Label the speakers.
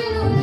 Speaker 1: Imagine